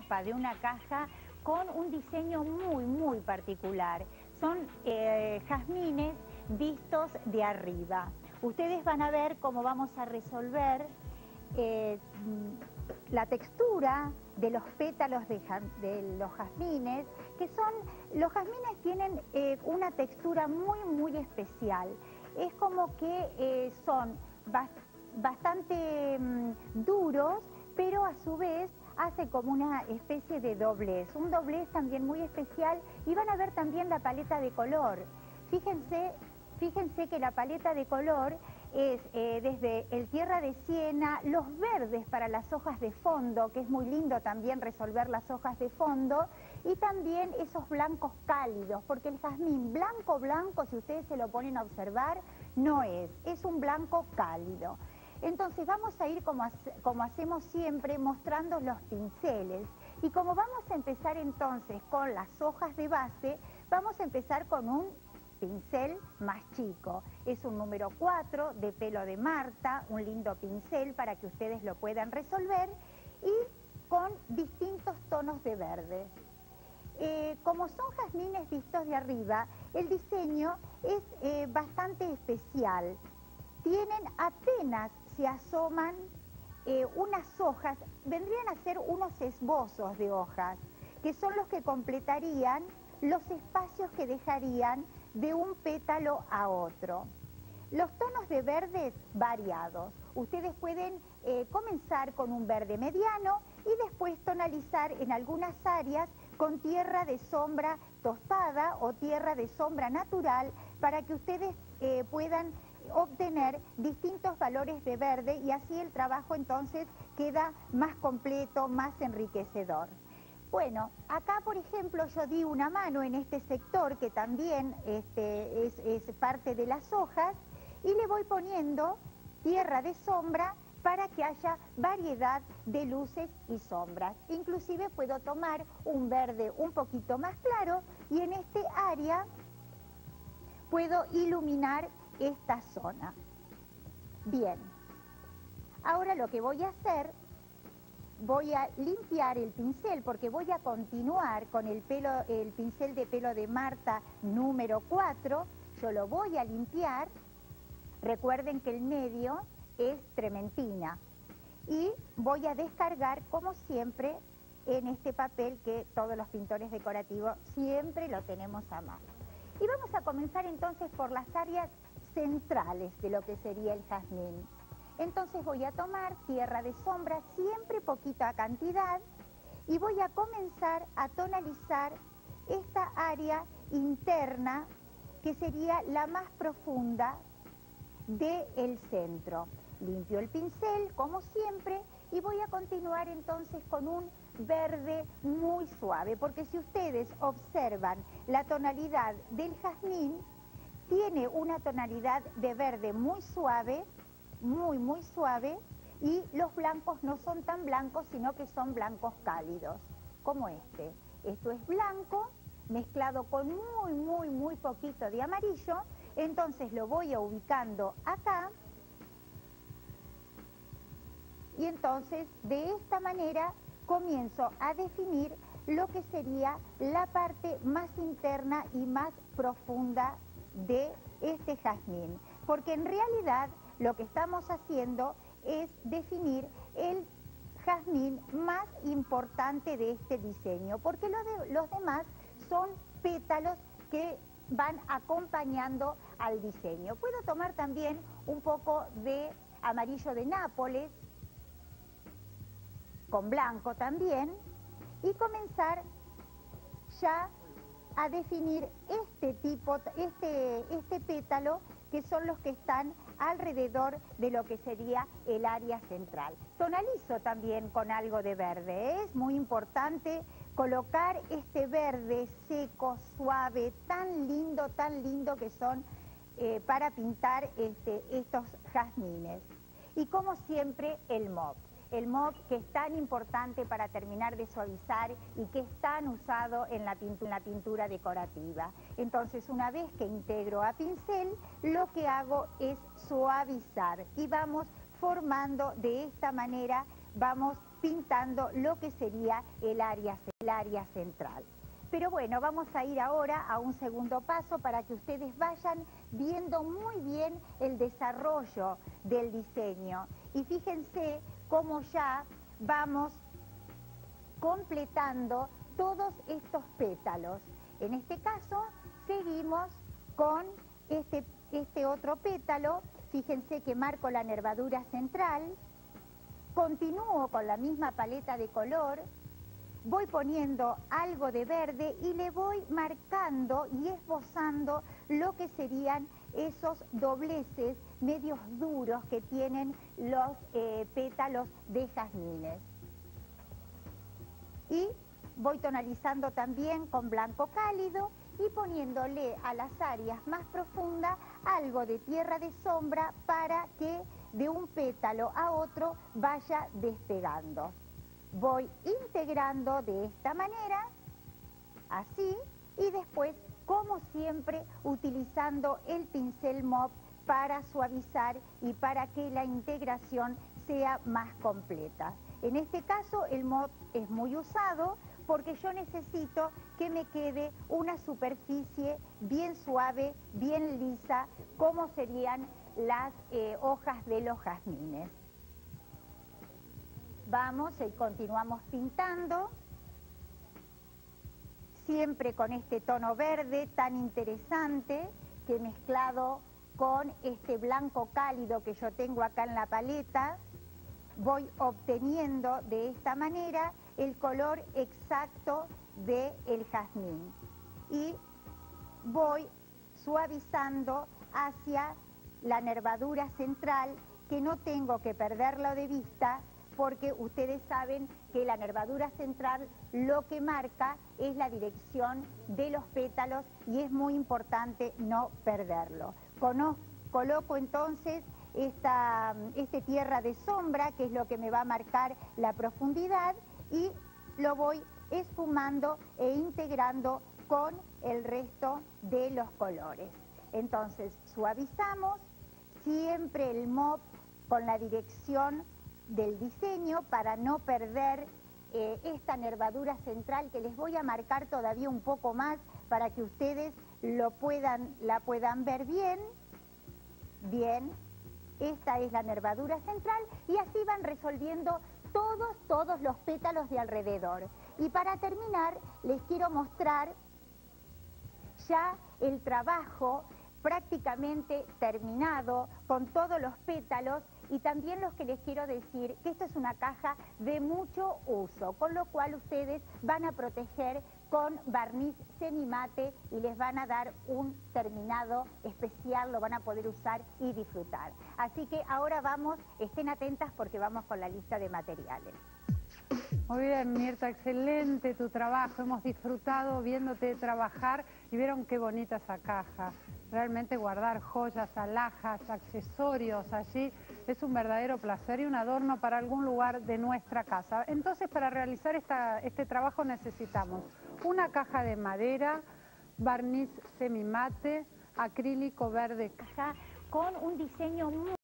de una caja con un diseño muy, muy particular. Son eh, jazmines vistos de arriba. Ustedes van a ver cómo vamos a resolver eh, la textura de los pétalos de, los jazmines, que son, los jazmines tienen eh, una textura muy, muy especial. Es como que son bastante mm, duros, pero a su vez hace como una especie de doblez, un doblez también muy especial y van a ver también la paleta de color. Fíjense, fíjense que la paleta de color es eh, desde el tierra de siena, los verdes para las hojas de fondo, que es muy lindo también resolver las hojas de fondo, y también esos blancos cálidos, porque el jazmín blanco, blanco, si ustedes se lo ponen a observar, no es, es un blanco cálido. Entonces vamos a ir como, como hacemos siempre mostrando los pinceles y como vamos a empezar entonces con las hojas de base, vamos a empezar con un pincel más chico. Es un número 4 de pelo de Marta, un lindo pincel para que ustedes lo puedan resolver y con distintos tonos de verde. Eh, como son jazmines vistos de arriba, el diseño es eh, bastante especial. Tienen apenas se asoman eh, unas hojas, vendrían a ser unos esbozos de hojas, que son los que completarían los espacios que dejarían de un pétalo a otro. Los tonos de verdes variados. Ustedes pueden eh, comenzar con un verde mediano y después tonalizar en algunas áreas con tierra de sombra tostada o tierra de sombra natural para que ustedes eh, puedan obtener distintos valores de verde y así el trabajo entonces queda más completo, más enriquecedor. Bueno, acá por ejemplo yo di una mano en este sector que también este, es, parte de las hojas y le voy poniendo tierra de sombra para que haya variedad de luces y sombras. Inclusive puedo tomar un verde un poquito más claro y en este área puedo iluminar esta zona. Bien, ahora lo que voy a hacer, voy a limpiar el pincel porque voy a continuar con el, pelo, el pincel de pelo de Marta número 4. Yo lo voy a limpiar. Recuerden que el medio es trementina. Y voy a descargar, como siempre, en este papel que todos los pintores decorativos siempre lo tenemos a mano. Y vamos a comenzar entonces por las áreas centrales de lo que sería el jazmín. Entonces voy a tomar tierra de sombra, siempre poquita cantidad, y voy a comenzar a tonalizar esta área interna que sería la más profunda del centro. Limpio el pincel, como siempre, y voy a continuar entonces con un verde muy suave, porque si ustedes observan la tonalidad del jazmín, tiene una tonalidad de verde muy suave, muy, muy suave, y los blancos no son tan blancos, sino que son blancos cálidos, como este. Esto es blanco, mezclado con muy, muy, muy poquito de amarillo, entonces lo voy ubicando acá, y entonces de esta manera comienzo a definir lo que sería la parte más interna y más profunda de este jazmín, porque en realidad lo que estamos haciendo es definir el jazmín más importante de este diseño, porque los demás son pétalos que van acompañando al diseño. Puedo tomar también un poco de amarillo de Nápoles, con blanco también, y comenzar ya a definir este tipo, este, este pétalo, que son los que están alrededor de lo que sería el área central. Tonalizo también con algo de verde, es muy importante colocar este verde seco, suave, tan lindo, tan lindo que son eh, para pintar este, estos jazmines. Y como siempre, el mop el MOP que es tan importante para terminar de suavizar y que es tan usado en la, pintura, decorativa. Entonces, una vez que integro a pincel, lo que hago es suavizar y vamos formando de esta manera, vamos pintando lo que sería el área, el área central. Pero bueno, vamos a ir ahora a un segundo paso para que ustedes vayan viendo muy bien el desarrollo del diseño. Y fíjense cómo ya vamos completando todos estos pétalos. En este caso, seguimos con este, este otro pétalo. Fíjense que marco la nervadura central, continúo con la misma paleta de color, voy poniendo algo de verde y le voy marcando y esbozando lo que serían esos dobleces medios duros que tienen los eh, pétalos de jazmines. Y voy tonalizando también con blanco cálido y poniéndole a las áreas más profundas algo de tierra de sombra para que de un pétalo a otro vaya despegando. Voy integrando de esta manera, así, y después, como siempre, utilizando el pincel mop para suavizar y para que la integración sea más completa. En este caso el mod es muy usado porque yo necesito que me quede una superficie bien suave, bien lisa, como serían las eh, hojas de los jazmines. Vamos y continuamos pintando, siempre con este tono verde tan interesante que mezclado con este blanco cálido que yo tengo acá en la paleta, voy obteniendo de esta manera el color exacto del el jazmín. Y voy suavizando hacia la nervadura central, que no tengo que perderlo de vista, porque ustedes saben que la nervadura central lo que marca es la dirección de los pétalos y es muy importante no perderlo. coloco entonces esta este tierra de sombra, que es lo que me va a marcar la profundidad, y lo voy esfumando e integrando con el resto de los colores. Entonces, suavizamos siempre el mop con la dirección del diseño para no perder eh, esta nervadura central que les voy a marcar todavía un poco más para que ustedes lo puedan, la puedan ver bien. Bien, esta es la nervadura central y así van resolviendo todos, todos los pétalos de alrededor. Y para terminar, les quiero mostrar ya el trabajo prácticamente terminado con todos los pétalos y también los que les quiero decir que esto es una caja de mucho uso, con lo cual ustedes van a proteger con barniz semimate y les van a dar un terminado especial, lo van a poder usar y disfrutar. Así que ahora vamos, estén atentas porque vamos con la lista de materiales. Muy bien, Mirta, excelente tu trabajo. Hemos disfrutado viéndote trabajar y vieron qué bonita esa caja. Realmente guardar joyas, alhajas, accesorios allí es un verdadero placer y un adorno para algún lugar de nuestra casa. Entonces, para realizar este trabajo necesitamos una caja de madera, barniz semimate, acrílico verde. Caja con un diseño muy